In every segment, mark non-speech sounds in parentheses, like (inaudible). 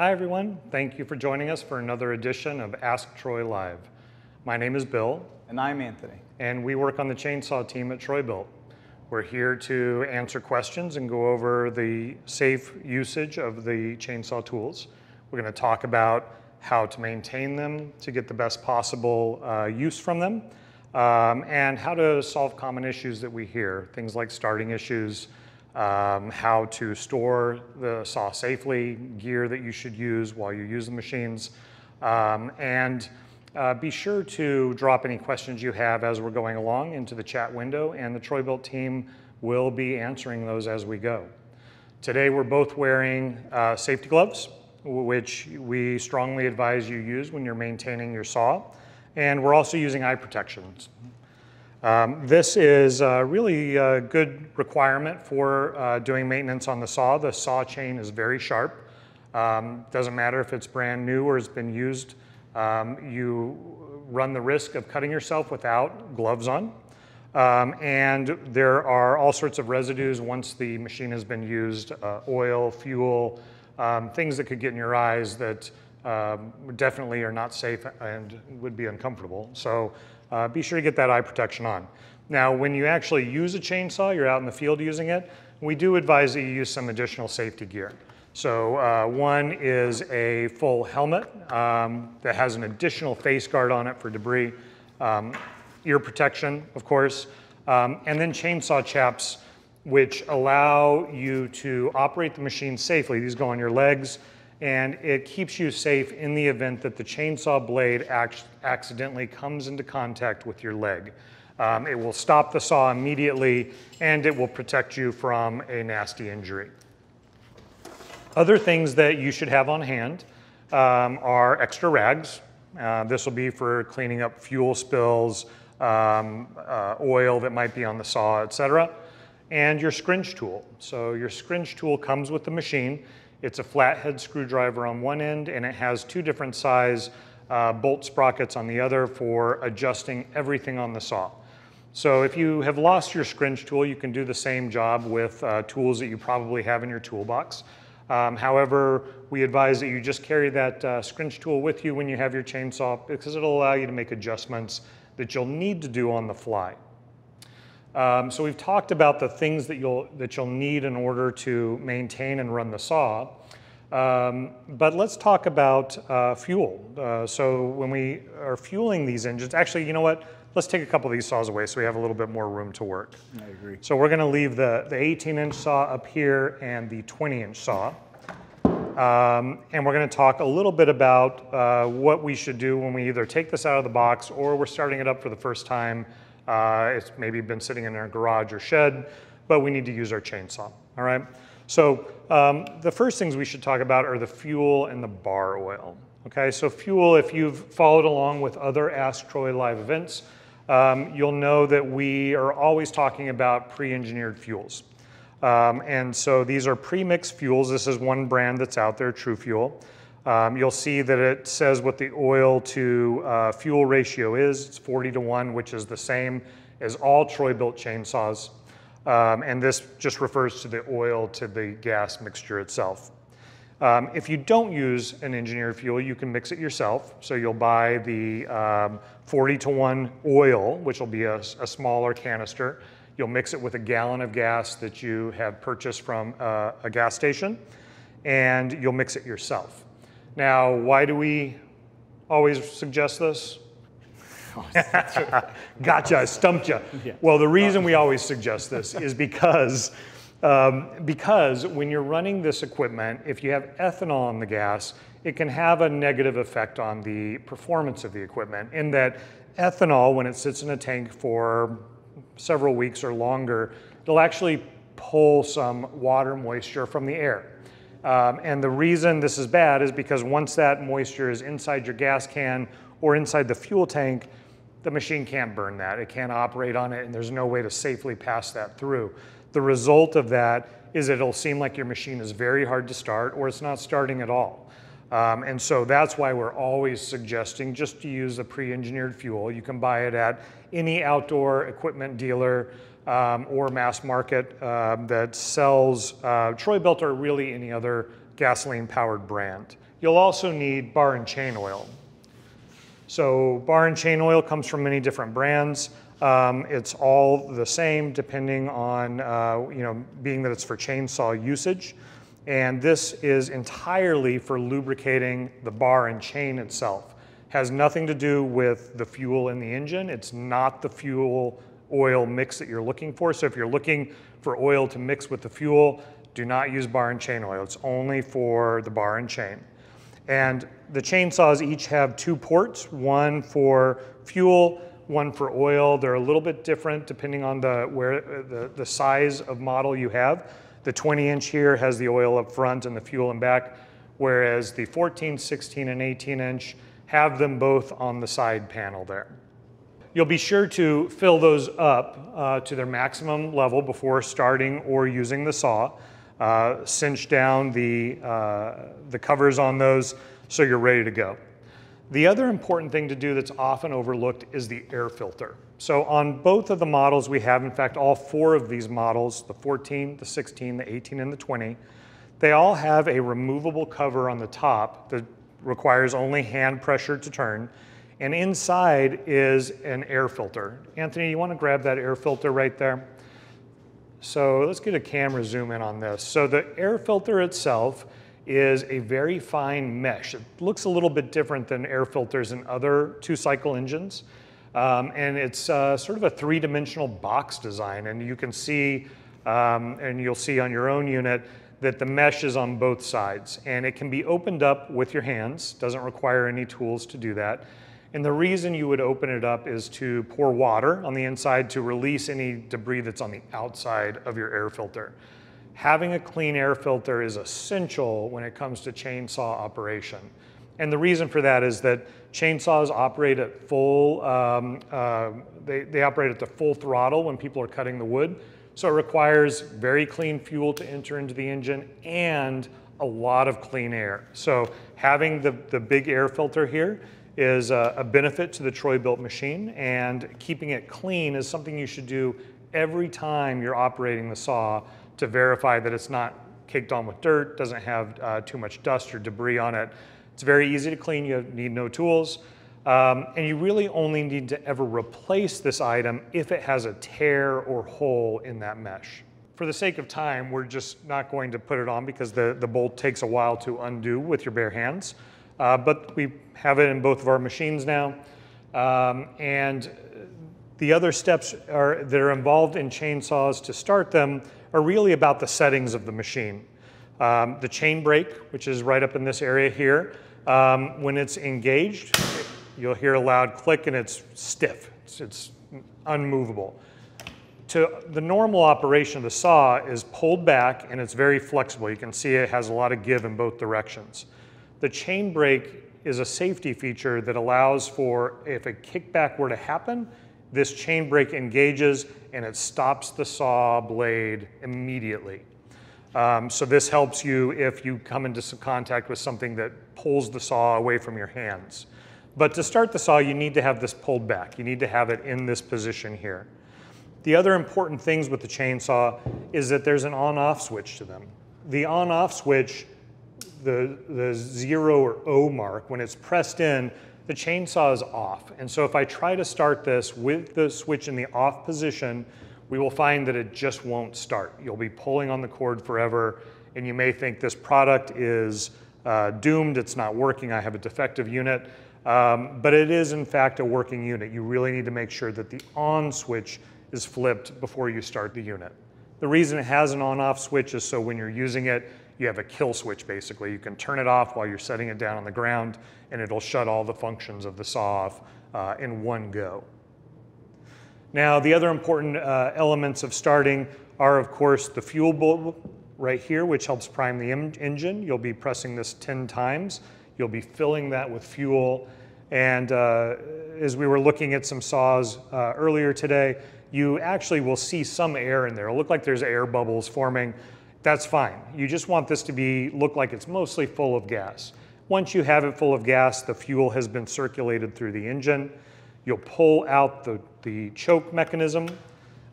Hi, everyone. Thank you for joining us for another edition of Ask Troy Live. My name is Bill. And I'm Anthony. And we work on the chainsaw team at Troy-Bilt. We're here to answer questions and go over the safe usage of the chainsaw tools. We're going to talk about how to maintain them to get the best possible uh, use from them, um, and how to solve common issues that we hear, things like starting issues, um, how to store the saw safely, gear that you should use while you use the machines, um, and uh, be sure to drop any questions you have as we're going along into the chat window, and the Troy-Bilt team will be answering those as we go. Today we're both wearing uh, safety gloves, which we strongly advise you use when you're maintaining your saw, and we're also using eye protections. Um, this is a really a good requirement for uh, doing maintenance on the saw. The saw chain is very sharp. Um, doesn't matter if it's brand new or has been used. Um, you run the risk of cutting yourself without gloves on. Um, and there are all sorts of residues once the machine has been used, uh, oil, fuel, um, things that could get in your eyes that um, definitely are not safe and would be uncomfortable. So uh, be sure to get that eye protection on. Now, when you actually use a chainsaw, you're out in the field using it, we do advise that you use some additional safety gear. So uh, one is a full helmet um, that has an additional face guard on it for debris, um, ear protection, of course, um, and then chainsaw chaps, which allow you to operate the machine safely. These go on your legs, and it keeps you safe in the event that the chainsaw blade accidentally comes into contact with your leg. Um, it will stop the saw immediately, and it will protect you from a nasty injury. Other things that you should have on hand um, are extra rags. Uh, this will be for cleaning up fuel spills, um, uh, oil that might be on the saw, etc. And your scrench tool. So your scrench tool comes with the machine. It's a flathead screwdriver on one end and it has two different size uh, bolt sprockets on the other for adjusting everything on the saw. So if you have lost your scrench tool, you can do the same job with uh, tools that you probably have in your toolbox. Um, however, we advise that you just carry that uh, scrench tool with you when you have your chainsaw because it'll allow you to make adjustments that you'll need to do on the fly. Um, so we've talked about the things that you'll, that you'll need in order to maintain and run the saw. Um, but let's talk about uh, fuel. Uh, so when we are fueling these engines, actually, you know what? Let's take a couple of these saws away so we have a little bit more room to work. I agree. So we're gonna leave the, the 18 inch saw up here and the 20 inch saw. Um, and we're gonna talk a little bit about uh, what we should do when we either take this out of the box or we're starting it up for the first time uh, it's maybe been sitting in our garage or shed, but we need to use our chainsaw, all right? So um, the first things we should talk about are the fuel and the bar oil. Okay, so fuel, if you've followed along with other Ask Troy live events, um, you'll know that we are always talking about pre-engineered fuels. Um, and so these are pre-mixed fuels. This is one brand that's out there, TruFuel. Um, you'll see that it says what the oil to uh, fuel ratio is. It's 40 to 1, which is the same as all Troy-Bilt chainsaws. Um, and this just refers to the oil to the gas mixture itself. Um, if you don't use an engineered fuel, you can mix it yourself. So you'll buy the um, 40 to 1 oil, which will be a, a, smaller canister. You'll mix it with a gallon of gas that you have purchased from uh, a gas station, and you'll mix it yourself. Now, why do we always suggest this? (laughs) gotcha, I stumped you. Yeah. Well, the reason we always suggest this is because, um, because when you're running this equipment, if you have ethanol in the gas, it can have a negative effect on the performance of the equipment in that ethanol, when it sits in a tank for several weeks or longer, it'll actually pull some water moisture from the air. Um, and the reason this is bad is because once that moisture is inside your gas can or inside the fuel tank, the machine can't burn that. It can't operate on it, and there's no way to safely pass that through. The result of that is it'll seem like your machine is very hard to start or it's not starting at all. Um, and so that's why we're always suggesting just to use a pre-engineered fuel. You can buy it at any outdoor equipment dealer um, or mass market um, that sells uh, Troy-Bilt or really any other gasoline powered brand. You'll also need bar and chain oil. So bar and chain oil comes from many different brands. Um, it's all the same depending on, uh, you know, being that it's for chainsaw usage. And this is entirely for lubricating the bar and chain itself. Has nothing to do with the fuel in the engine. It's not the fuel oil mix that you're looking for. So if you're looking for oil to mix with the fuel, do not use bar and chain oil. It's only for the bar and chain. And the chainsaws each have two ports, one for fuel, one for oil. They're a little bit different depending on the, where, the, the size of model you have. The 20 inch here has the oil up front and the fuel in back, whereas the 14, 16, and 18 inch have them both on the side panel there. You'll be sure to fill those up uh, to their maximum level before starting or using the saw. Uh, cinch down the, uh, the covers on those so you're ready to go. The other important thing to do that's often overlooked is the air filter. So on both of the models we have, in fact, all four of these models, the 14, the 16, the 18, and the 20, they all have a removable cover on the top that requires only hand pressure to turn and inside is an air filter. Anthony, you want to grab that air filter right there? So let's get a camera zoom in on this. So the air filter itself is a very fine mesh. It looks a little bit different than air filters in other two-cycle engines. Um, and it's uh, sort of a three-dimensional box design. And you can see, um, and you'll see on your own unit, that the mesh is on both sides. And it can be opened up with your hands, doesn't require any tools to do that. And the reason you would open it up is to pour water on the inside to release any debris that's on the outside of your air filter. Having a clean air filter is essential when it comes to chainsaw operation. And the reason for that is that chainsaws operate at full, um, uh, they, they operate at the full throttle when people are cutting the wood. So it requires very clean fuel to enter into the engine and a lot of clean air. So having the, the big air filter here is a, a benefit to the Troy-Bilt machine and keeping it clean is something you should do every time you're operating the saw to verify that it's not caked on with dirt, doesn't have uh, too much dust or debris on it. It's very easy to clean, you need no tools. Um, and you really only need to ever replace this item if it has a tear or hole in that mesh. For the sake of time, we're just not going to put it on because the, the bolt takes a while to undo with your bare hands. Uh, but we have it in both of our machines now. Um, and the other steps are, that are involved in chainsaws to start them are really about the settings of the machine. Um, the chain brake, which is right up in this area here, um, when it's engaged, you'll hear a loud click and it's stiff. It's, it's unmovable. To the normal operation of the saw is pulled back and it's very flexible. You can see it has a lot of give in both directions. The chain brake is a safety feature that allows for, if a kickback were to happen, this chain brake engages and it stops the saw blade immediately. Um, so this helps you if you come into some contact with something that pulls the saw away from your hands. But to start the saw, you need to have this pulled back. You need to have it in this position here. The other important things with the chainsaw is that there's an on-off switch to them. The on-off switch the, the zero or O mark, when it's pressed in, the chainsaw is off. And so if I try to start this with the switch in the off position, we will find that it just won't start. You'll be pulling on the cord forever, and you may think this product is uh, doomed, it's not working, I have a defective unit. Um, but it is in fact a working unit. You really need to make sure that the on switch is flipped before you start the unit. The reason it has an on off switch is so when you're using it, you have a kill switch basically. You can turn it off while you're setting it down on the ground and it'll shut all the functions of the saw off uh, in one go. Now the other important uh, elements of starting are of course the fuel bulb right here which helps prime the engine. You'll be pressing this 10 times. You'll be filling that with fuel and uh, as we were looking at some saws uh, earlier today, you actually will see some air in there. It'll look like there's air bubbles forming that's fine. You just want this to be look like it's mostly full of gas. Once you have it full of gas, the fuel has been circulated through the engine. You'll pull out the, the choke mechanism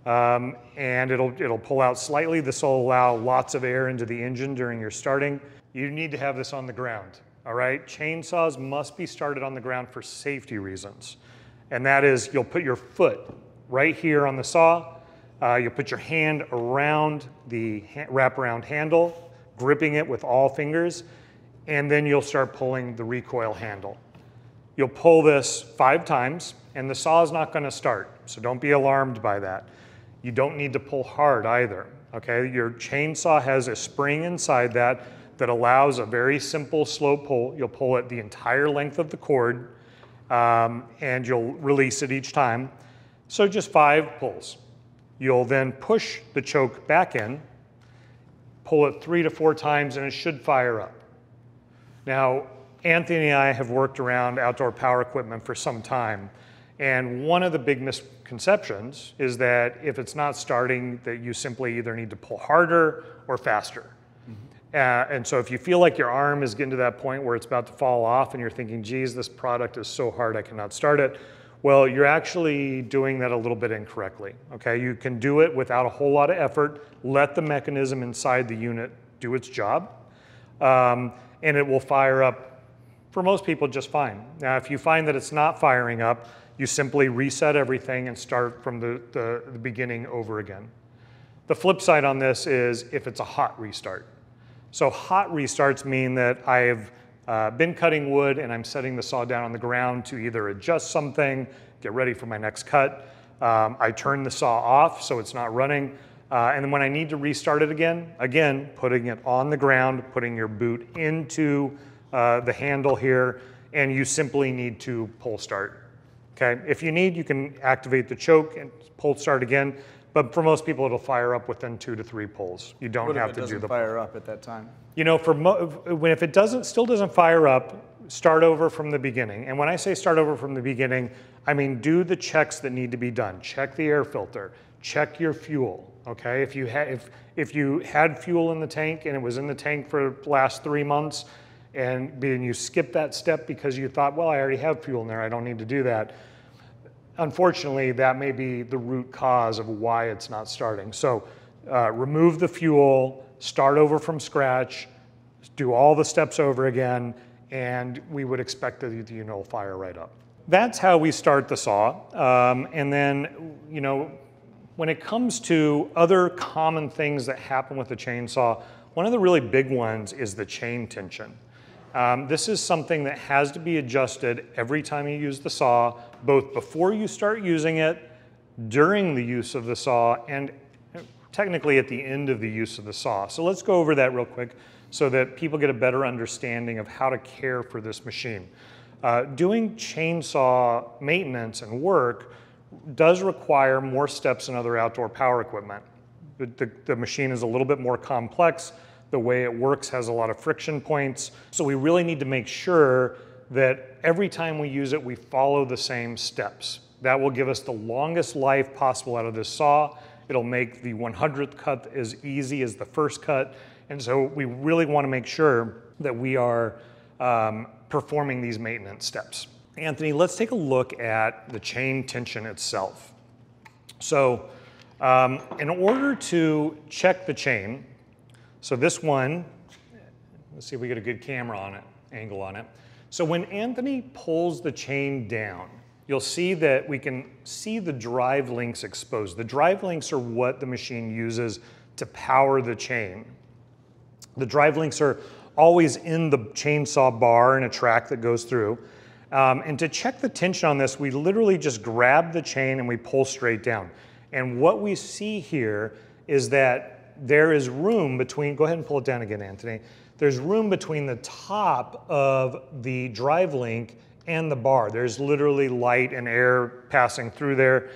um, and it'll, it'll pull out slightly. This will allow lots of air into the engine during your starting. you need to have this on the ground, all right? Chainsaws must be started on the ground for safety reasons. And that is you'll put your foot right here on the saw, uh, you'll put your hand around the ha wraparound handle, gripping it with all fingers, and then you'll start pulling the recoil handle. You'll pull this five times, and the saw is not gonna start, so don't be alarmed by that. You don't need to pull hard either, okay? Your chainsaw has a spring inside that that allows a very simple slow pull. You'll pull it the entire length of the cord, um, and you'll release it each time. So just five pulls. You'll then push the choke back in, pull it three to four times, and it should fire up. Now, Anthony and I have worked around outdoor power equipment for some time, and one of the big misconceptions is that if it's not starting, that you simply either need to pull harder or faster. Uh, and so if you feel like your arm is getting to that point where it's about to fall off and you're thinking, geez, this product is so hard I cannot start it, well, you're actually doing that a little bit incorrectly, okay? You can do it without a whole lot of effort, let the mechanism inside the unit do its job, um, and it will fire up, for most people, just fine. Now, if you find that it's not firing up, you simply reset everything and start from the, the, the beginning over again. The flip side on this is if it's a hot restart. So hot restarts mean that I've uh, been cutting wood and I'm setting the saw down on the ground to either adjust something, get ready for my next cut. Um, I turn the saw off so it's not running. Uh, and then when I need to restart it again, again, putting it on the ground, putting your boot into uh, the handle here, and you simply need to pull start. Okay, if you need, you can activate the choke and pull start again. But for most people, it'll fire up within two to three pulls. You don't what have to do the fire up at that time. You know, for mo- when if it doesn't still doesn't fire up, start over from the beginning. And when I say start over from the beginning, I mean do the checks that need to be done. Check the air filter. Check your fuel. Okay, if you had if if you had fuel in the tank and it was in the tank for the last three months, and being you skip that step because you thought, well, I already have fuel in there, I don't need to do that unfortunately, that may be the root cause of why it's not starting. So uh, remove the fuel, start over from scratch, do all the steps over again, and we would expect that the unit will fire right up. That's how we start the saw. Um, and then, you know, when it comes to other common things that happen with the chainsaw, one of the really big ones is the chain tension. Um, this is something that has to be adjusted every time you use the saw, both before you start using it, during the use of the saw, and technically at the end of the use of the saw. So let's go over that real quick so that people get a better understanding of how to care for this machine. Uh, doing chainsaw maintenance and work does require more steps than other outdoor power equipment. The, the, the machine is a little bit more complex, the way it works has a lot of friction points. So we really need to make sure that every time we use it, we follow the same steps. That will give us the longest life possible out of this saw. It'll make the 100th cut as easy as the first cut. And so we really wanna make sure that we are um, performing these maintenance steps. Anthony, let's take a look at the chain tension itself. So um, in order to check the chain, so this one, let's see if we get a good camera on it, angle on it. So when Anthony pulls the chain down, you'll see that we can see the drive links exposed. The drive links are what the machine uses to power the chain. The drive links are always in the chainsaw bar and a track that goes through. Um, and to check the tension on this, we literally just grab the chain and we pull straight down. And what we see here is that there is room between, go ahead and pull it down again, Anthony. There's room between the top of the drive link and the bar. There's literally light and air passing through there.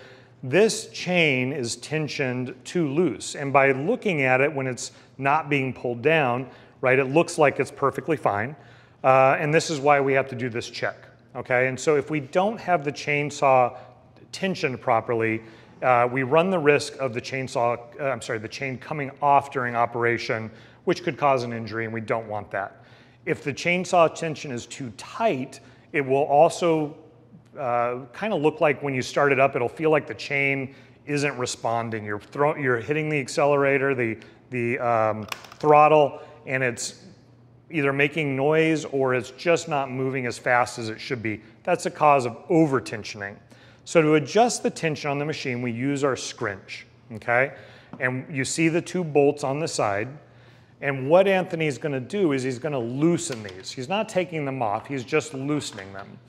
This chain is tensioned too loose. And by looking at it when it's not being pulled down, right, it looks like it's perfectly fine. Uh, and this is why we have to do this check, okay? And so if we don't have the chainsaw tensioned properly, uh, we run the risk of the chainsaw, uh, I'm sorry, the chain coming off during operation, which could cause an injury, and we don't want that. If the chainsaw tension is too tight, it will also uh, kind of look like when you start it up, it'll feel like the chain isn't responding. You're, throw, you're hitting the accelerator, the, the um, throttle, and it's either making noise or it's just not moving as fast as it should be. That's a cause of over tensioning. So to adjust the tension on the machine, we use our scrench, okay? And you see the two bolts on the side. And what Anthony's gonna do is he's gonna loosen these. He's not taking them off, he's just loosening them.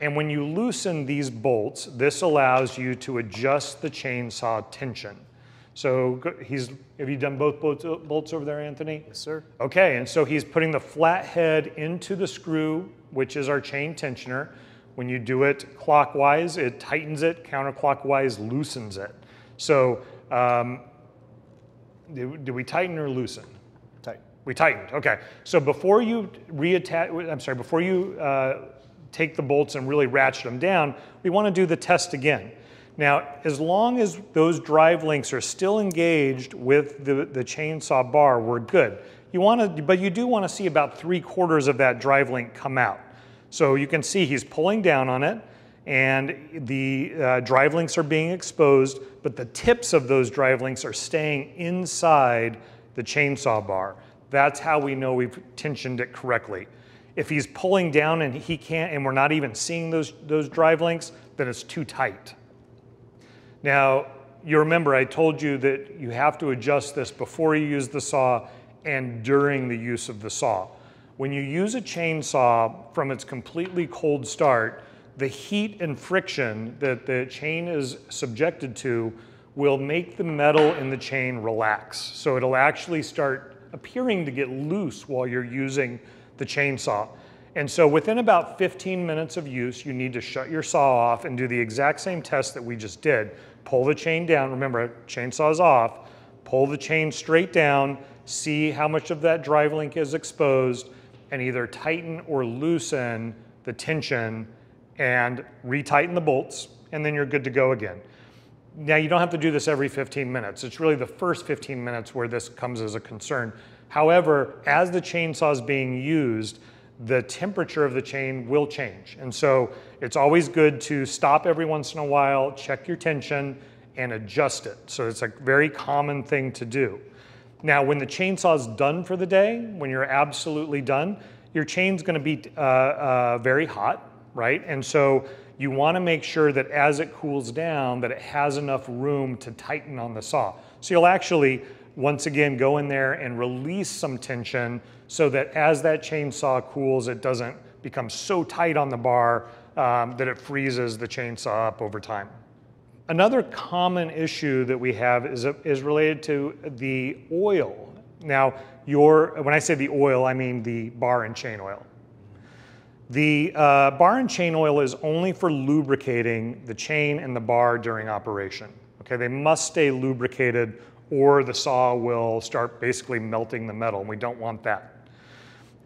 And when you loosen these bolts, this allows you to adjust the chainsaw tension. So he's, have you done both bolts, bolts over there, Anthony? Yes, sir. Okay, and so he's putting the flat head into the screw, which is our chain tensioner. When you do it clockwise, it tightens it, counterclockwise loosens it. So um, did we tighten or loosen? Tight. We tightened, okay. So before you reattach, I'm sorry, before you uh, take the bolts and really ratchet them down, we wanna do the test again. Now, as long as those drive links are still engaged with the, the chainsaw bar, we're good. You want to, but you do want to see about three quarters of that drive link come out. So you can see he's pulling down on it and the uh, drive links are being exposed, but the tips of those drive links are staying inside the chainsaw bar. That's how we know we've tensioned it correctly. If he's pulling down and he can't, and we're not even seeing those, those drive links, then it's too tight. Now, you remember I told you that you have to adjust this before you use the saw and during the use of the saw. When you use a chainsaw from its completely cold start, the heat and friction that the chain is subjected to will make the metal in the chain relax. So it'll actually start appearing to get loose while you're using the chainsaw. And so within about 15 minutes of use, you need to shut your saw off and do the exact same test that we just did pull the chain down. Remember, chainsaw's off. Pull the chain straight down, see how much of that drive link is exposed, and either tighten or loosen the tension and retighten the bolts, and then you're good to go again. Now, you don't have to do this every 15 minutes. It's really the first 15 minutes where this comes as a concern. However, as the chainsaw is being used, the temperature of the chain will change. And so it's always good to stop every once in a while, check your tension, and adjust it. So it's a very common thing to do. Now, when the chainsaw is done for the day, when you're absolutely done, your chain's gonna be uh, uh, very hot, right? And so you wanna make sure that as it cools down, that it has enough room to tighten on the saw. So you'll actually, once again, go in there and release some tension so that as that chainsaw cools, it doesn't become so tight on the bar um, that it freezes the chainsaw up over time. Another common issue that we have is, is related to the oil. Now, your, when I say the oil, I mean the bar and chain oil. The uh, bar and chain oil is only for lubricating the chain and the bar during operation. Okay, they must stay lubricated or the saw will start basically melting the metal, and we don't want that.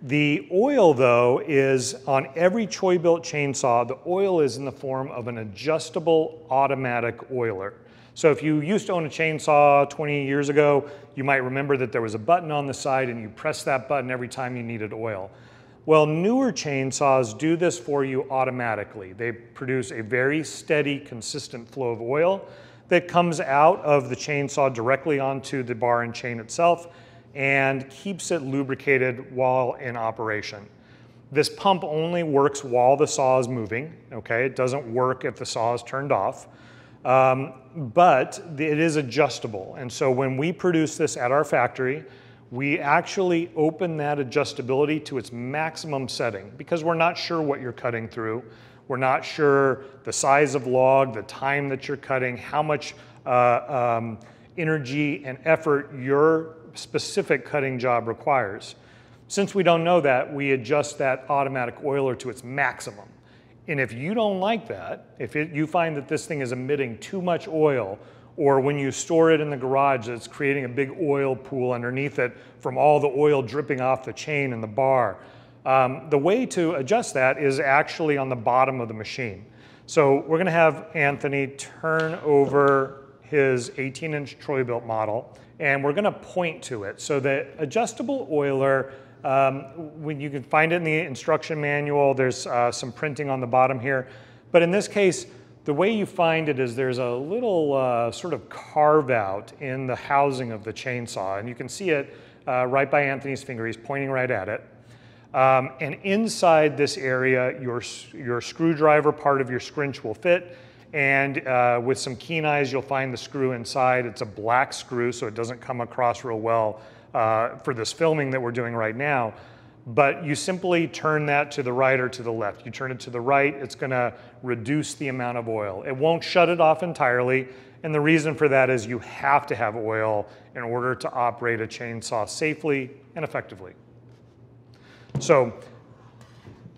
The oil, though, is on every Troy-Bilt chainsaw, the oil is in the form of an adjustable automatic oiler. So if you used to own a chainsaw 20 years ago, you might remember that there was a button on the side and you press that button every time you needed oil. Well, newer chainsaws do this for you automatically. They produce a very steady, consistent flow of oil that comes out of the chainsaw directly onto the bar and chain itself and keeps it lubricated while in operation. This pump only works while the saw is moving, okay? It doesn't work if the saw is turned off, um, but it is adjustable. And so when we produce this at our factory, we actually open that adjustability to its maximum setting because we're not sure what you're cutting through. We're not sure the size of log, the time that you're cutting, how much uh, um, energy and effort your specific cutting job requires. Since we don't know that, we adjust that automatic oiler to its maximum. And if you don't like that, if it, you find that this thing is emitting too much oil, or when you store it in the garage, it's creating a big oil pool underneath it from all the oil dripping off the chain and the bar. Um, the way to adjust that is actually on the bottom of the machine. So we're gonna have Anthony turn over his 18 inch Troy-Bilt model and we're gonna point to it. So the adjustable oiler, um, when you can find it in the instruction manual, there's uh, some printing on the bottom here. But in this case, the way you find it is there's a little uh, sort of carve out in the housing of the chainsaw, and you can see it uh, right by Anthony's finger. He's pointing right at it. Um, and inside this area, your, your screwdriver part of your scrench will fit. And uh, with some keen eyes, you'll find the screw inside. It's a black screw, so it doesn't come across real well uh, for this filming that we're doing right now. But you simply turn that to the right or to the left. You turn it to the right, it's gonna reduce the amount of oil. It won't shut it off entirely. And the reason for that is you have to have oil in order to operate a chainsaw safely and effectively. So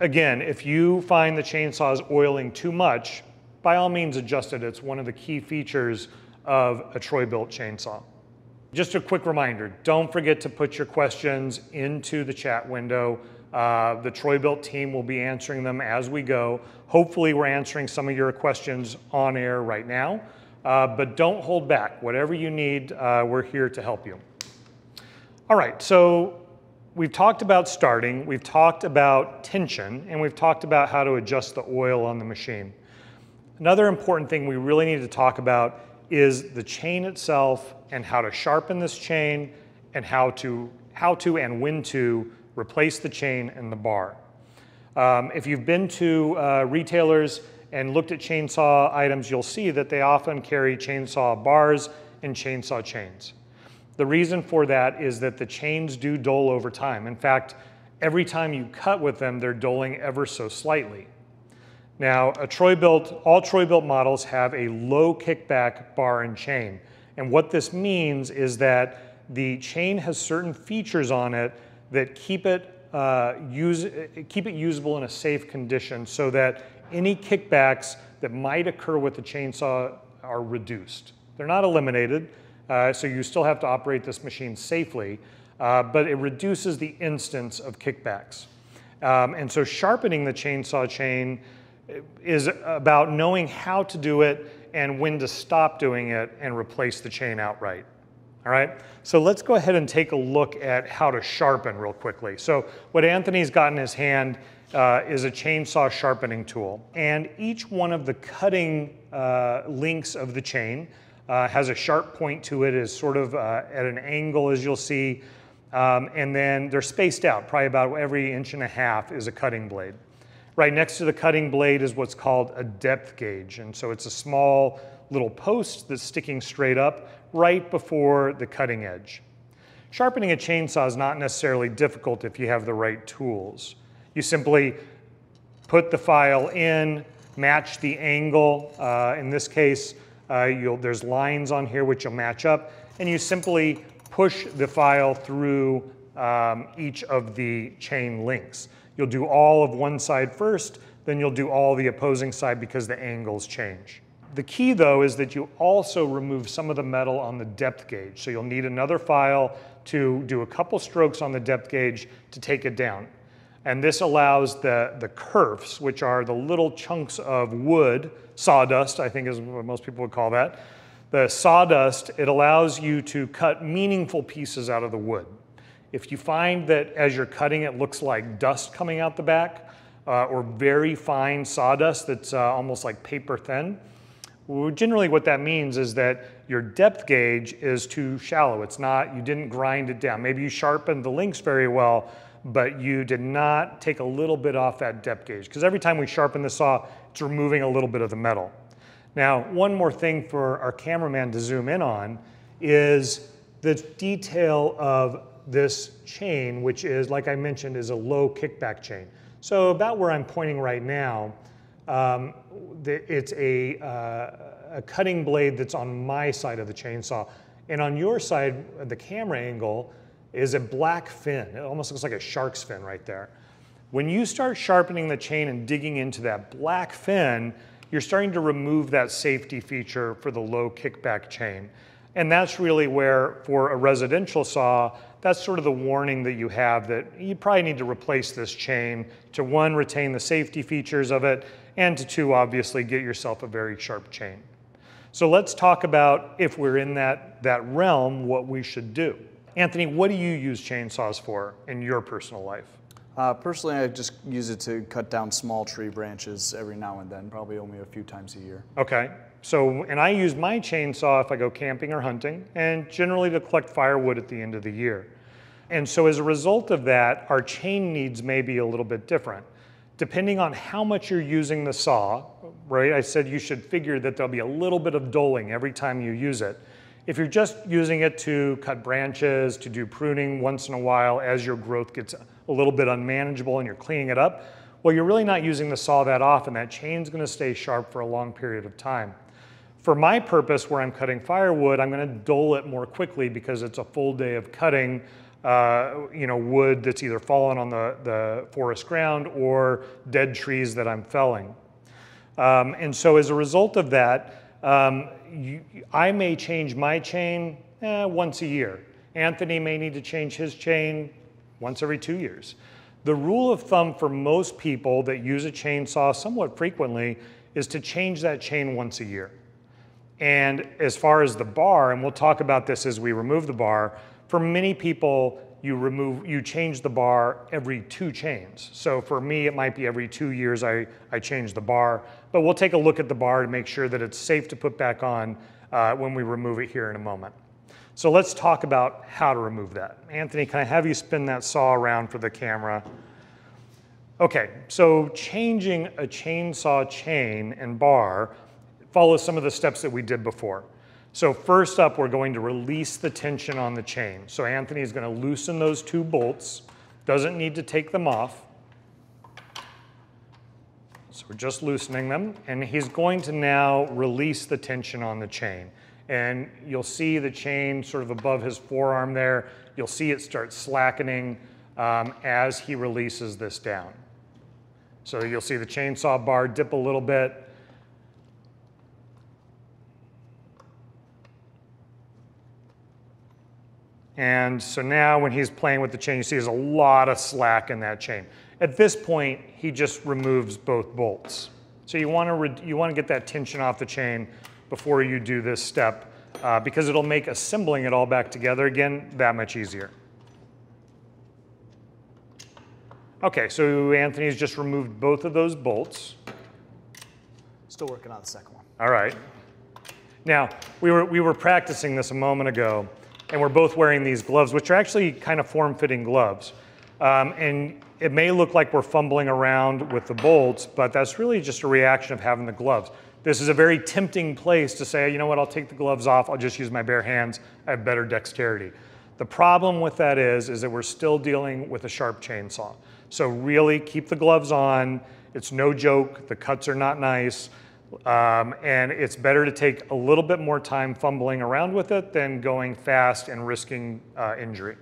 again, if you find the chainsaw is oiling too much, by all means adjust it. It's one of the key features of a Troy-Bilt chainsaw. Just a quick reminder, don't forget to put your questions into the chat window. Uh, the Troy-Bilt team will be answering them as we go. Hopefully we're answering some of your questions on air right now, uh, but don't hold back. Whatever you need, uh, we're here to help you. All right, so we've talked about starting, we've talked about tension, and we've talked about how to adjust the oil on the machine. Another important thing we really need to talk about is the chain itself and how to sharpen this chain and how to, how to and when to replace the chain and the bar. Um, if you've been to uh, retailers and looked at chainsaw items, you'll see that they often carry chainsaw bars and chainsaw chains. The reason for that is that the chains do dull over time. In fact, every time you cut with them, they're dulling ever so slightly. Now, a Troy-Bilt, all Troy-Bilt models have a low kickback bar and chain. And what this means is that the chain has certain features on it that keep it, uh, use, keep it usable in a safe condition so that any kickbacks that might occur with the chainsaw are reduced. They're not eliminated, uh, so you still have to operate this machine safely, uh, but it reduces the instance of kickbacks. Um, and so sharpening the chainsaw chain is about knowing how to do it and when to stop doing it and replace the chain outright. All right, so let's go ahead and take a look at how to sharpen real quickly. So what Anthony's got in his hand uh, is a chainsaw sharpening tool. And each one of the cutting uh, links of the chain uh, has a sharp point to it, is sort of uh, at an angle as you'll see. Um, and then they're spaced out, probably about every inch and a half is a cutting blade. Right next to the cutting blade is what's called a depth gauge. And so it's a small little post that's sticking straight up right before the cutting edge. Sharpening a chainsaw is not necessarily difficult if you have the right tools. You simply put the file in, match the angle. Uh, in this case, uh, there's lines on here which you'll match up, and you simply push the file through um, each of the chain links. You'll do all of one side first, then you'll do all the opposing side because the angles change. The key though is that you also remove some of the metal on the depth gauge. So you'll need another file to do a couple strokes on the depth gauge to take it down. And this allows the, the kerfs, which are the little chunks of wood, sawdust, I think is what most people would call that. The sawdust, it allows you to cut meaningful pieces out of the wood. If you find that as you're cutting it looks like dust coming out the back uh, or very fine sawdust that's uh, almost like paper thin, generally what that means is that your depth gauge is too shallow. It's not, you didn't grind it down. Maybe you sharpened the links very well, but you did not take a little bit off that depth gauge. Because every time we sharpen the saw, it's removing a little bit of the metal. Now, one more thing for our cameraman to zoom in on is the detail of this chain, which is, like I mentioned, is a low kickback chain. So about where I'm pointing right now, um, it's a, uh, a cutting blade that's on my side of the chainsaw. And on your side, the camera angle is a black fin. It almost looks like a shark's fin right there. When you start sharpening the chain and digging into that black fin, you're starting to remove that safety feature for the low kickback chain. And that's really where, for a residential saw, that's sort of the warning that you have that you probably need to replace this chain to one, retain the safety features of it, and to two, obviously get yourself a very sharp chain. So let's talk about if we're in that, that realm, what we should do. Anthony, what do you use chainsaws for in your personal life? Uh, personally, I just use it to cut down small tree branches every now and then, probably only a few times a year. Okay. So, and I use my chainsaw if I go camping or hunting, and generally to collect firewood at the end of the year. And so as a result of that, our chain needs may be a little bit different. Depending on how much you're using the saw, right? I said you should figure that there'll be a little bit of doling every time you use it. If you're just using it to cut branches, to do pruning once in a while as your growth gets a little bit unmanageable and you're cleaning it up, well, you're really not using the saw that often. That chain's gonna stay sharp for a long period of time. For my purpose, where I'm cutting firewood, I'm gonna dole it more quickly because it's a full day of cutting uh, you know, wood that's either fallen on the, the forest ground or dead trees that I'm felling. Um, and so as a result of that, um, you, I may change my chain eh, once a year. Anthony may need to change his chain once every two years. The rule of thumb for most people that use a chainsaw somewhat frequently is to change that chain once a year. And as far as the bar, and we'll talk about this as we remove the bar, for many people, you remove, you change the bar every two chains. So for me, it might be every two years I, I change the bar, but we'll take a look at the bar to make sure that it's safe to put back on uh, when we remove it here in a moment. So let's talk about how to remove that. Anthony, can I have you spin that saw around for the camera? Okay, so changing a chainsaw chain and bar follows some of the steps that we did before. So first up, we're going to release the tension on the chain. So Anthony is going to loosen those two bolts. Doesn't need to take them off. So we're just loosening them. And he's going to now release the tension on the chain. And you'll see the chain sort of above his forearm there. You'll see it start slackening um, as he releases this down. So you'll see the chainsaw bar dip a little bit. And so now when he's playing with the chain, you see there's a lot of slack in that chain. At this point, he just removes both bolts. So you want to you want to get that tension off the chain before you do this step uh, because it'll make assembling it all back together again that much easier. Okay, so Anthony's just removed both of those bolts. Still working on the second one. All right. Now, we were, we were practicing this a moment ago, and we're both wearing these gloves, which are actually kind of form-fitting gloves. Um, and it may look like we're fumbling around with the bolts, but that's really just a reaction of having the gloves. This is a very tempting place to say, you know what, I'll take the gloves off, I'll just use my bare hands, I have better dexterity. The problem with that is, is that we're still dealing with a sharp chainsaw. So really keep the gloves on. It's no joke, the cuts are not nice. Um, and it's better to take a little bit more time fumbling around with it than going fast and risking uh, injury.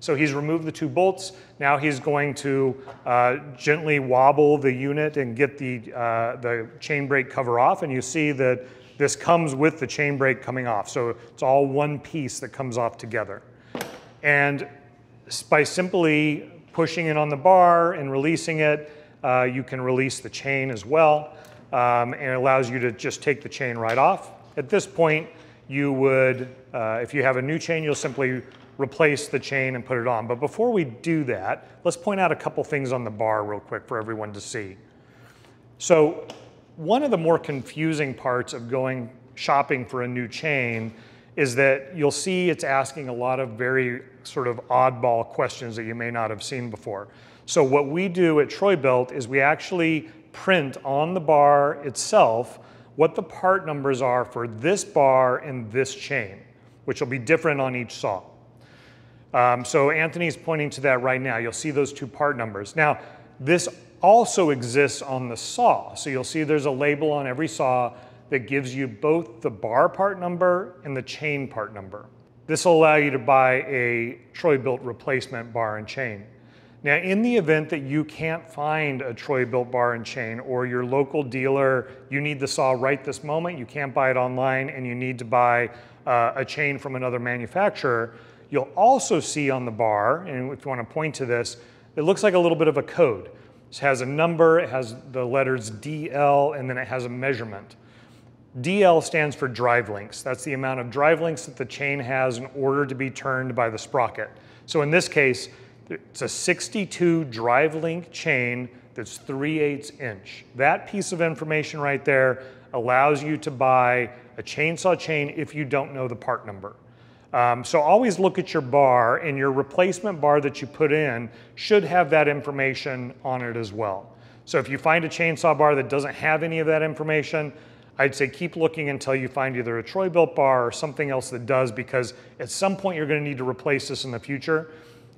So he's removed the two bolts. Now he's going to uh, gently wobble the unit and get the, uh, the chain brake cover off. And you see that this comes with the chain brake coming off. So it's all one piece that comes off together. And by simply pushing it on the bar and releasing it, uh, you can release the chain as well um, and it allows you to just take the chain right off. At this point, you would, uh, if you have a new chain, you'll simply replace the chain and put it on. But before we do that, let's point out a couple things on the bar real quick for everyone to see. So one of the more confusing parts of going shopping for a new chain is that you'll see it's asking a lot of very sort of oddball questions that you may not have seen before. So what we do at Troy-Bilt is we actually print on the bar itself what the part numbers are for this bar and this chain, which will be different on each saw. Um, so Anthony's pointing to that right now. You'll see those two part numbers. Now, this also exists on the saw. So you'll see there's a label on every saw that gives you both the bar part number and the chain part number. This will allow you to buy a Troy-Bilt replacement bar and chain. Now, in the event that you can't find a Troy-Bilt bar and chain or your local dealer, you need the saw right this moment, you can't buy it online and you need to buy uh, a chain from another manufacturer, you'll also see on the bar, and if you want to point to this, it looks like a little bit of a code. It has a number, it has the letters DL, and then it has a measurement. DL stands for drive links. That's the amount of drive links that the chain has in order to be turned by the sprocket. So in this case, it's a 62 drive link chain that's 3 8 inch. That piece of information right there allows you to buy a chainsaw chain if you don't know the part number. Um, so always look at your bar, and your replacement bar that you put in should have that information on it as well. So if you find a chainsaw bar that doesn't have any of that information, I'd say keep looking until you find either a Troy-Bilt bar or something else that does, because at some point you're gonna need to replace this in the future.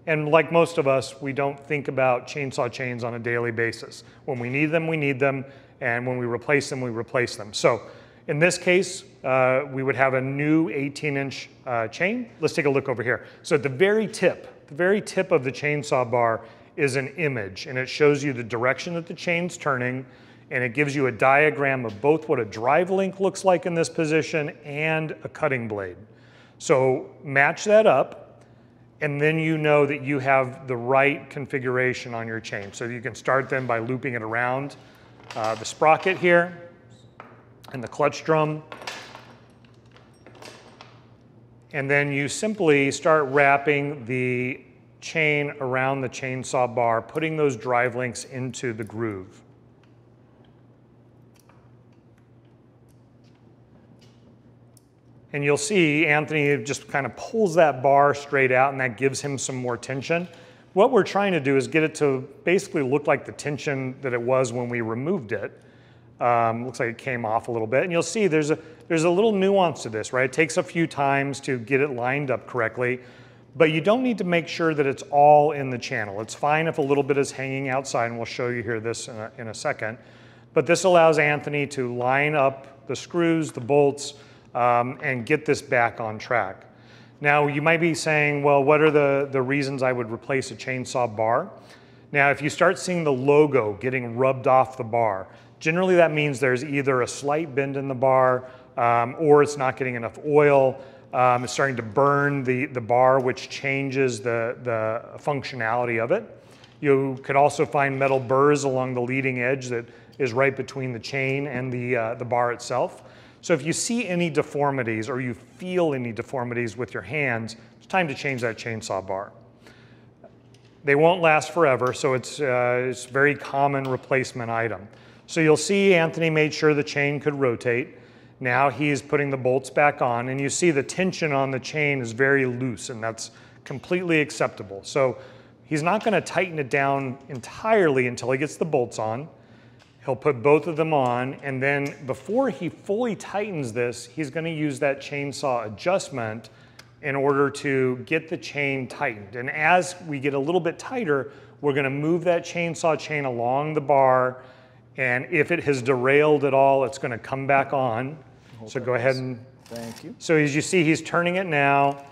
And like most of us, we don't think about chainsaw chains on a daily basis. When we need them, we need them, and when we replace them, we replace them. So in this case, uh, we would have a new 18 inch uh, chain. Let's take a look over here. So at the very tip, the very tip of the chainsaw bar is an image, and it shows you the direction that the chain's turning, and it gives you a diagram of both what a drive link looks like in this position and a cutting blade. So match that up, and then you know that you have the right configuration on your chain. So you can start then by looping it around uh, the sprocket here and the clutch drum. And then you simply start wrapping the chain around the chainsaw bar, putting those drive links into the groove. And you'll see Anthony just kind of pulls that bar straight out and that gives him some more tension. What we're trying to do is get it to basically look like the tension that it was when we removed it. Um, looks like it came off a little bit. And you'll see there's a, there's a little nuance to this, right? It takes a few times to get it lined up correctly, but you don't need to make sure that it's all in the channel. It's fine if a little bit is hanging outside, and we'll show you here this in a, in a second. But this allows Anthony to line up the screws, the bolts, um, and get this back on track. Now, you might be saying, well, what are the, the reasons I would replace a chainsaw bar? Now, if you start seeing the logo getting rubbed off the bar, generally that means there's either a slight bend in the bar um, or it's not getting enough oil. Um, it's starting to burn the, the bar, which changes the, the functionality of it. You could also find metal burrs along the leading edge that is right between the chain and the, uh, the bar itself. So if you see any deformities or you feel any deformities with your hands, it's time to change that chainsaw bar. They won't last forever, so it's, uh, it's a very common replacement item. So you'll see Anthony made sure the chain could rotate. Now he's putting the bolts back on and you see the tension on the chain is very loose and that's completely acceptable. So he's not gonna tighten it down entirely until he gets the bolts on. He'll put both of them on, and then before he fully tightens this, he's gonna use that chainsaw adjustment in order to get the chain tightened. And as we get a little bit tighter, we're gonna move that chainsaw chain along the bar, and if it has derailed at all, it's gonna come back on. So go ahead and. Thank you. So as you see, he's turning it now.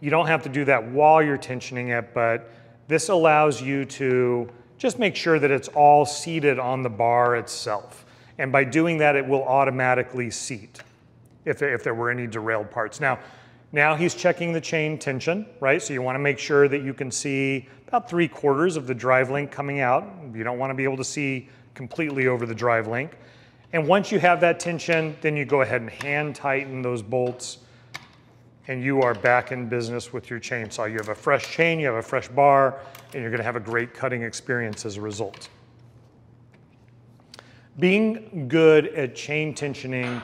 You don't have to do that while you're tensioning it, but this allows you to just make sure that it's all seated on the bar itself. And by doing that, it will automatically seat if, if there were any derailed parts. Now, now he's checking the chain tension, right? So you wanna make sure that you can see about three quarters of the drive link coming out. You don't wanna be able to see completely over the drive link. And once you have that tension, then you go ahead and hand tighten those bolts and you are back in business with your chainsaw. You have a fresh chain, you have a fresh bar, and you're gonna have a great cutting experience as a result. Being good at chain tensioning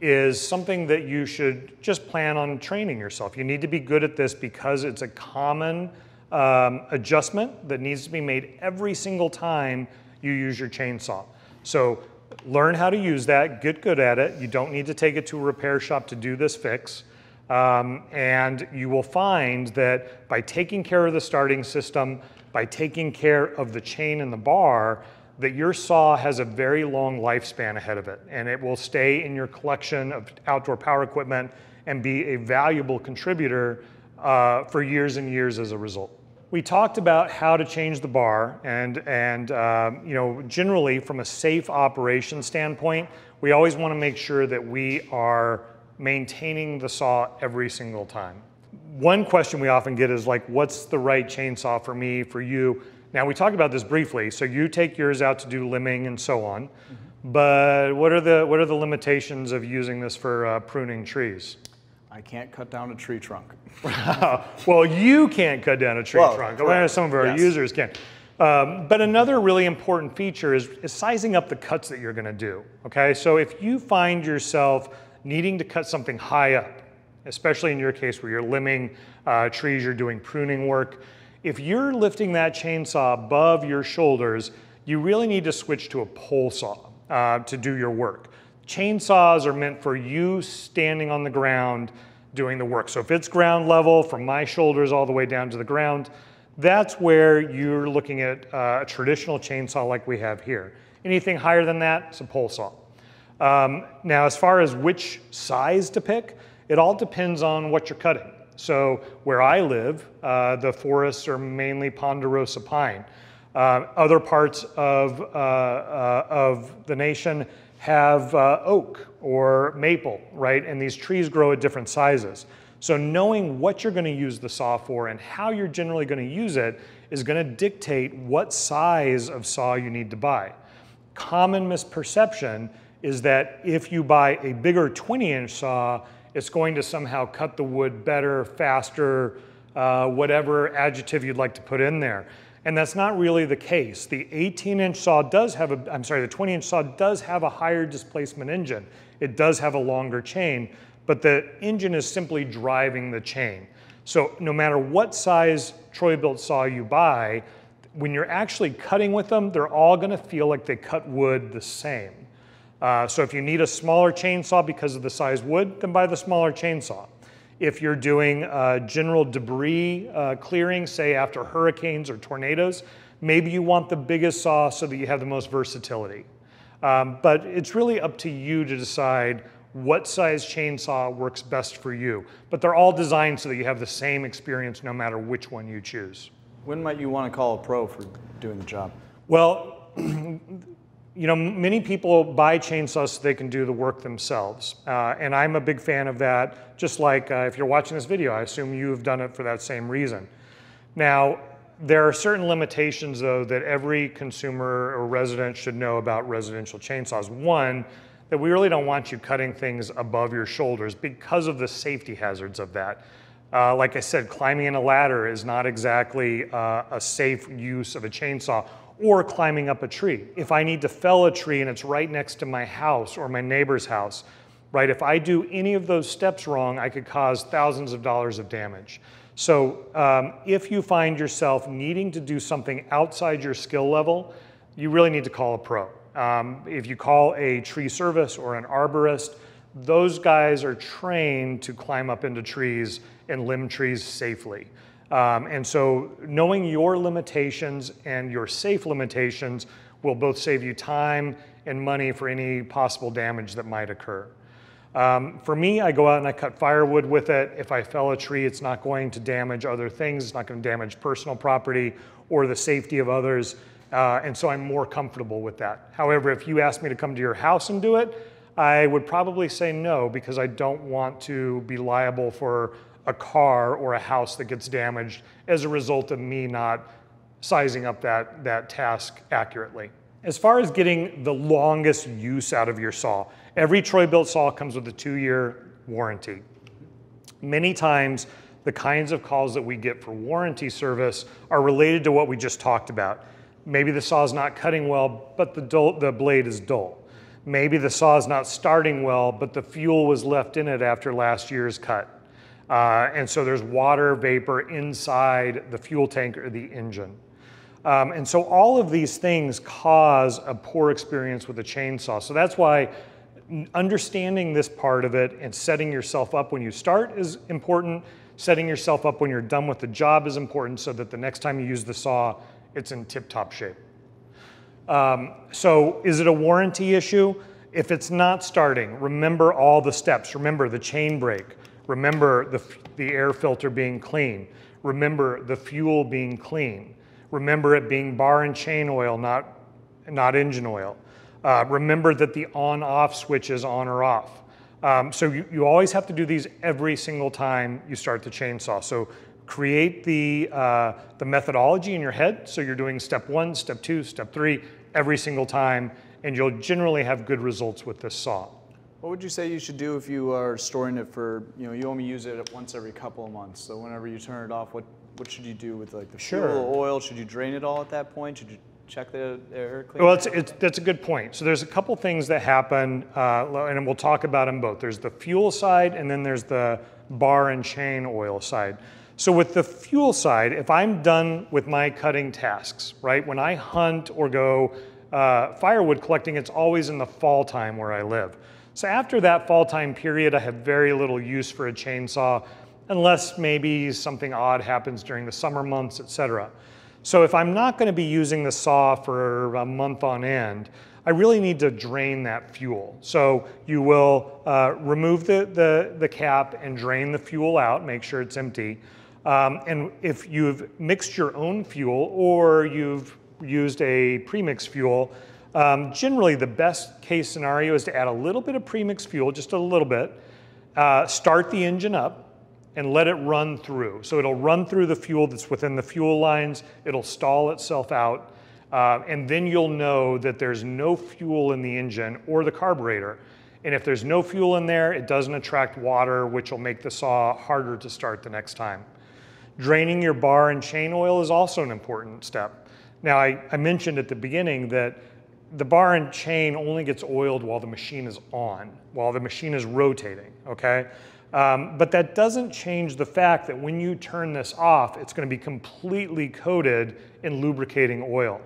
is something that you should just plan on training yourself. You need to be good at this because it's a common um, adjustment that needs to be made every single time you use your chainsaw. So learn how to use that, get good at it. You don't need to take it to a repair shop to do this fix. Um, and you will find that by taking care of the starting system, by taking care of the chain and the bar, that your saw has a very long lifespan ahead of it. And it will stay in your collection of outdoor power equipment and be a valuable contributor uh, for years and years as a result. We talked about how to change the bar and, and um, you know, generally from a safe operation standpoint, we always wanna make sure that we are maintaining the saw every single time. One question we often get is like, what's the right chainsaw for me, for you? Now we talked about this briefly. So you take yours out to do limbing and so on, mm -hmm. but what are the what are the limitations of using this for uh, pruning trees? I can't cut down a tree trunk. (laughs) well, you can't cut down a tree well, trunk. Correct. Some of our yes. users can. Um, but another really important feature is, is sizing up the cuts that you're going to do. Okay, so if you find yourself needing to cut something high up, especially in your case where you're limbing uh, trees, you're doing pruning work. If you're lifting that chainsaw above your shoulders, you really need to switch to a pole saw uh, to do your work. Chainsaws are meant for you standing on the ground doing the work. So if it's ground level from my shoulders all the way down to the ground, that's where you're looking at uh, a traditional chainsaw like we have here. Anything higher than that, it's a pole saw. Um, now, as far as which size to pick, it all depends on what you're cutting. So where I live, uh, the forests are mainly ponderosa pine. Uh, other parts of, uh, uh of the nation have uh, oak or maple, right? And these trees grow at different sizes. So knowing what you're gonna use the saw for and how you're generally gonna use it is gonna dictate what size of saw you need to buy. Common misperception is that if you buy a bigger 20 inch saw, it's going to somehow cut the wood better, faster, uh, whatever adjective you'd like to put in there. And that's not really the case. The 18 inch saw does have a, I'm sorry, the 20 inch saw does have a higher displacement engine. It does have a longer chain, but the engine is simply driving the chain. So no matter what size Troy-Bilt saw you buy, when you're actually cutting with them, they're all gonna feel like they cut wood the same. Uh, so if you need a smaller chainsaw because of the size wood, then buy the smaller chainsaw. If you're doing uh, general debris uh, clearing, say after hurricanes or tornadoes, maybe you want the biggest saw so that you have the most versatility. Um, but it's really up to you to decide what size chainsaw works best for you. But they're all designed so that you have the same experience no matter which one you choose. When might you want to call a pro for doing the job? Well, (clears throat) you know, many people buy chainsaws so they can do the work themselves. Uh, and I'm a big fan of that, just like uh, if you're watching this video, I assume you've done it for that same reason. Now, there are certain limitations though that every consumer or resident should know about residential chainsaws. One, that we really don't want you cutting things above your shoulders because of the safety hazards of that. Uh, like I said, climbing in a ladder is not exactly uh, a safe use of a chainsaw or climbing up a tree. If I need to fell a tree and it's right next to my house or my neighbor's house, right? If I do any of those steps wrong, I could cause thousands of dollars of damage. So um, if you find yourself needing to do something outside your skill level, you really need to call a pro. Um, if you call a tree service or an arborist, those guys are trained to climb up into trees and limb trees safely. Um, and so knowing your limitations and your safe limitations will both save you time and money for any possible damage that might occur. Um, for me, I go out and I cut firewood with it. If I fell a tree, it's not going to damage other things. It's not going to damage personal property or the safety of others. Uh, and so I'm more comfortable with that. However, if you ask me to come to your house and do it, I would probably say no because I don't want to be liable for a car or a house that gets damaged as a result of me not sizing up that, that task accurately. As far as getting the longest use out of your saw, every Troy-Bilt saw comes with a two-year warranty. Many times, the kinds of calls that we get for warranty service are related to what we just talked about. Maybe the saw is not cutting well, but the, dull, the blade is dull. Maybe the saw is not starting well, but the fuel was left in it after last year's cut. Uh, and so there's water vapor inside the fuel tank or the engine. Um, and so all of these things cause a poor experience with a chainsaw. So that's why understanding this part of it and setting yourself up when you start is important. Setting yourself up when you're done with the job is important so that the next time you use the saw, it's in tip-top shape. Um, so is it a warranty issue? If it's not starting, remember all the steps. Remember the chain brake. Remember the, the air filter being clean. Remember the fuel being clean. Remember it being bar and chain oil, not, not engine oil. Uh, remember that the on-off switch is on or off. Um, so you, you always have to do these every single time you start the chainsaw. So create the, uh, the methodology in your head. So you're doing step one, step two, step three every single time, and you'll generally have good results with this saw. What would you say you should do if you are storing it for, you know, you only use it once every couple of months. So whenever you turn it off, what, what should you do with like the sure. fuel, oil? Should you drain it all at that point? Should you check the air cleaner? Well, it's, it's, that's a good point. So there's a couple things that happen, uh, and we'll talk about them both. There's the fuel side, and then there's the bar and chain oil side. So with the fuel side, if I'm done with my cutting tasks, right? When I hunt or go uh, firewood collecting, it's always in the fall time where I live. So after that fall time period, I have very little use for a chainsaw, unless maybe something odd happens during the summer months, et cetera. So if I'm not gonna be using the saw for a month on end, I really need to drain that fuel. So you will uh, remove the, the, the, cap and drain the fuel out, make sure it's empty. Um, and if you've mixed your own fuel or you've used a premix fuel, um, generally the best case scenario is to add a little bit of premix fuel, just a little bit, uh, start the engine up, and let it run through. So it'll run through the fuel that's within the fuel lines, it'll stall itself out, uh, and then you'll know that there's no fuel in the engine or the carburetor. And if there's no fuel in there, it doesn't attract water, which will make the saw harder to start the next time. Draining your bar and chain oil is also an important step. Now, I, I mentioned at the beginning that the bar and chain only gets oiled while the machine is on, while the machine is rotating, okay? Um, but that doesn't change the fact that when you turn this off, it's gonna be completely coated in lubricating oil.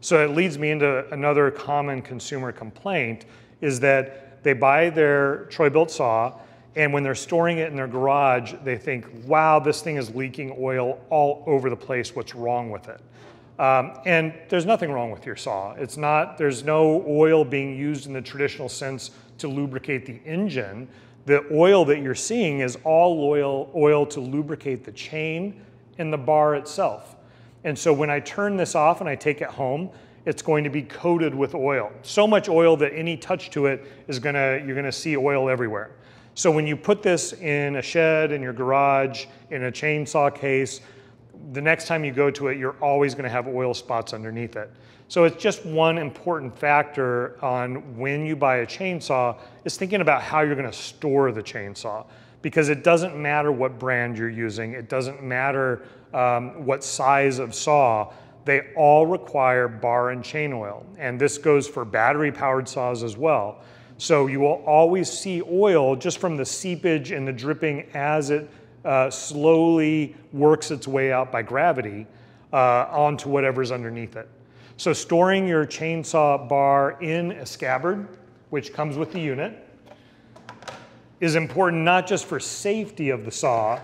So it leads me into another common consumer complaint is that they buy their Troy-Bilt saw and when they're storing it in their garage, they think, wow, this thing is leaking oil all over the place. What's wrong with it? Um, and there's nothing wrong with your saw. It's not, there's no oil being used in the traditional sense to lubricate the engine the oil that you're seeing is all oil, oil to lubricate the chain and the bar itself. And so when I turn this off and I take it home, it's going to be coated with oil. So much oil that any touch to it is gonna, you're gonna see oil everywhere. So when you put this in a shed, in your garage, in a chainsaw case, the next time you go to it, you're always gonna have oil spots underneath it. So it's just one important factor on when you buy a chainsaw is thinking about how you're gonna store the chainsaw because it doesn't matter what brand you're using, it doesn't matter um, what size of saw, they all require bar and chain oil. And this goes for battery powered saws as well. So you will always see oil just from the seepage and the dripping as it uh, slowly works its way out by gravity uh, onto whatever's underneath it. So storing your chainsaw bar in a scabbard, which comes with the unit, is important not just for safety of the saw. I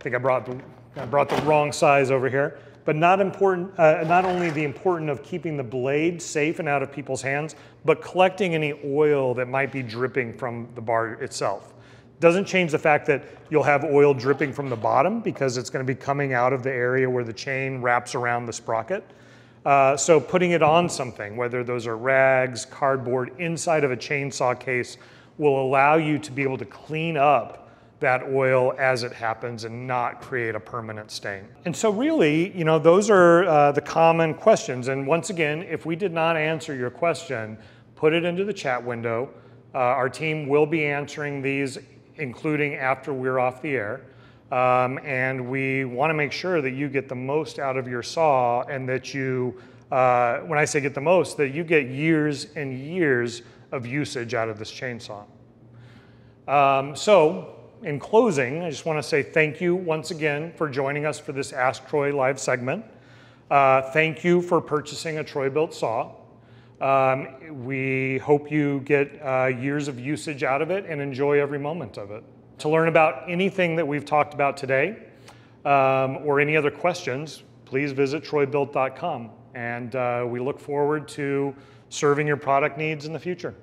think I brought the, I brought the wrong size over here, but not important, uh, not only the important of keeping the blade safe and out of people's hands, but collecting any oil that might be dripping from the bar itself. Doesn't change the fact that you'll have oil dripping from the bottom because it's going to be coming out of the area where the chain wraps around the sprocket. Uh, so putting it on something, whether those are rags, cardboard, inside of a chainsaw case, will allow you to be able to clean up that oil as it happens and not create a permanent stain. And so really, you know, those are uh, the common questions. And once again, if we did not answer your question, put it into the chat window. Uh, our team will be answering these, including after we're off the air. Um, and we want to make sure that you get the most out of your saw and that you, uh, when I say get the most, that you get years and years of usage out of this chainsaw. Um, so, in closing, I just want to say thank you once again for joining us for this Ask Troy live segment. Uh, thank you for purchasing a Troy-Bilt saw. Um, we hope you get uh, years of usage out of it and enjoy every moment of it. To learn about anything that we've talked about today um, or any other questions, please visit troybilt.com. And uh, we look forward to serving your product needs in the future.